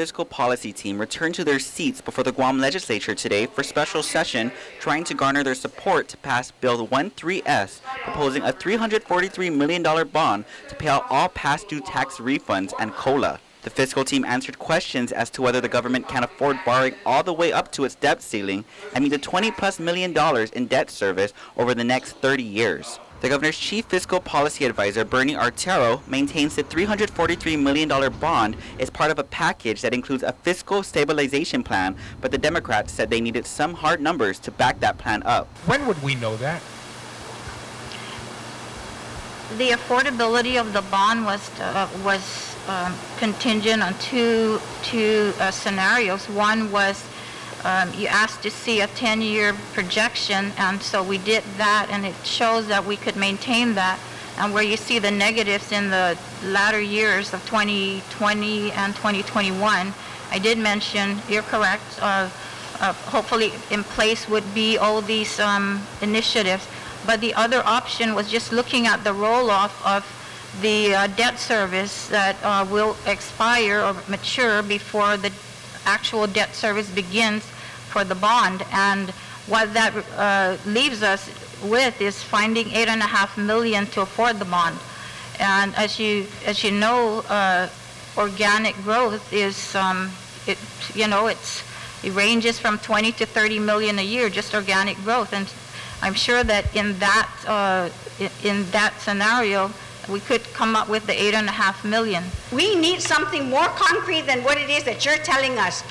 fiscal policy team returned to their seats before the Guam legislature today for special session, trying to garner their support to pass Bill 13S, proposing a $343 million bond to pay out all past due tax refunds and COLA. The fiscal team answered questions as to whether the government can afford borrowing all the way up to its debt ceiling and meet the 20 plus million dollars in debt service over the next 30 years. The governor's chief fiscal policy advisor, Bernie Artero, maintains the $343 million bond is part of a package that includes a fiscal stabilization plan, but the Democrats said they needed some hard numbers to back that plan up. When would we know that? The affordability of the bond was, uh, was um, contingent on two, two uh, scenarios. One was um, you asked to see a 10-year projection, and so we did that, and it shows that we could maintain that. And where you see the negatives in the latter years of 2020 and 2021, I did mention, you're correct, uh, uh, hopefully in place would be all these um, initiatives. But the other option was just looking at the roll-off of the uh, debt service that uh, will expire or mature before the actual debt service begins for the bond. And what that uh, leaves us with is finding eight and a half million to afford the bond. And as you as you know, uh, organic growth is um, it you know it's it ranges from 20 to 30 million a year just organic growth. And I'm sure that in that uh, in that scenario we could come up with the eight and a half million. We need something more concrete than what it is that you're telling us.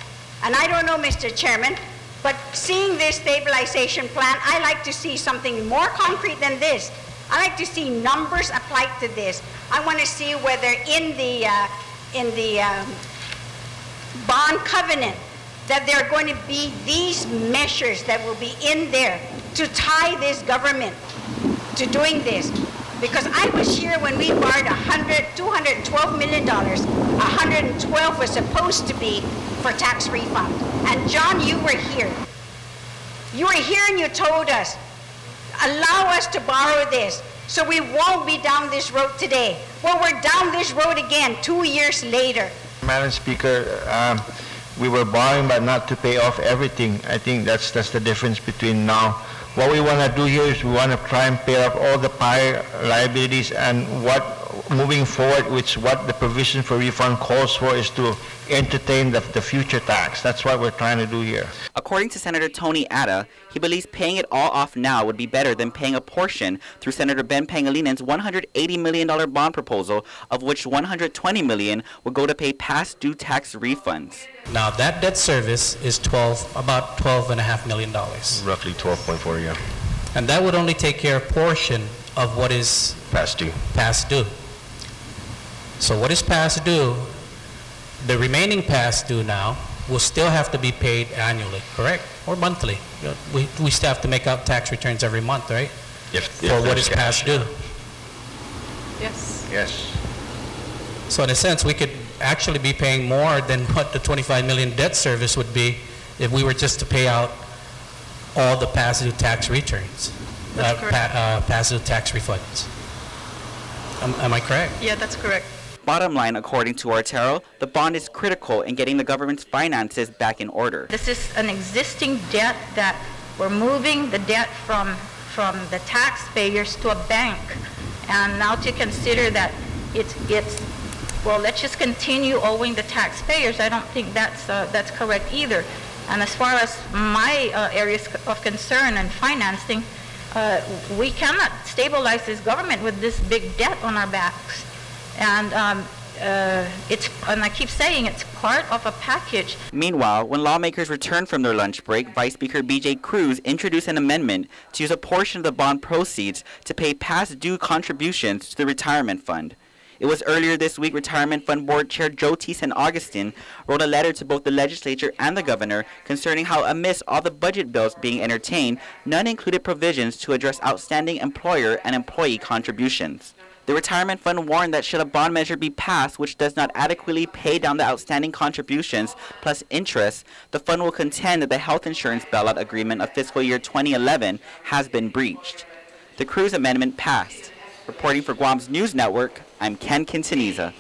And I don't know, Mr. Chairman, but seeing this stabilization plan, I like to see something more concrete than this. I like to see numbers applied to this. I want to see whether in the, uh, in the um, bond covenant that there are going to be these measures that will be in there to tie this government to doing this. Because I was here when we borrowed 100, $212 million. 112 was supposed to be for tax refund. And John, you were here. You were here and you told us, allow us to borrow this so we won't be down this road today. Well, we're down this road again two years later. Madam Speaker, um, we were borrowing but not to pay off everything. I think that's, that's the difference between now what we want to do here is we want to try and pay off all the prior liabilities and what moving forward, which what the provision for refund calls for is to entertain the, the future tax. That's what we're trying to do here. According to Senator Tony Ada, he believes paying it all off now would be better than paying a portion through Senator Ben Pangelinan's $180 million bond proposal, of which 120 million would go to pay past due tax refunds. Now that debt service is 12, about 12 and a half million dollars. Roughly 12.4, yeah. And that would only take care of a portion of what is Past due. past due. So what is past due, the remaining past due now will still have to be paid annually, correct? Or monthly. We, we still have to make out tax returns every month, right? If, For what is past due. Yes. Yes. So in a sense, we could actually be paying more than what the 25 million debt service would be if we were just to pay out all the past due tax returns. That's uh, pa- uh, Past due tax refunds. Am, am I correct? Yeah, that's correct. Bottom line, according to Artero, the bond is critical in getting the government's finances back in order. This is an existing debt that we're moving the debt from, from the taxpayers to a bank. And now to consider that it's, it's, well, let's just continue owing the taxpayers, I don't think that's, uh, that's correct either. And as far as my uh, areas of concern and financing, uh, we cannot stabilize this government with this big debt on our backs. And um, uh, it's, and I keep saying, it's part of a package Meanwhile, when lawmakers returned from their lunch break, Vice Speaker B.J. Cruz introduced an amendment to use a portion of the bond proceeds to pay past due contributions to the retirement fund. It was earlier this week Retirement Fund Board Chair Joe T. San Agustin wrote a letter to both the legislature and the governor concerning how amidst all the budget bills being entertained, none included provisions to address outstanding employer and employee contributions. The retirement fund warned that should a bond measure be passed which does not adequately pay down the outstanding contributions plus interest, the fund will contend that the health insurance bailout agreement of fiscal year 2011 has been breached. The Cruz amendment passed. Reporting for Guam's News Network, I'm Ken Quintanilla.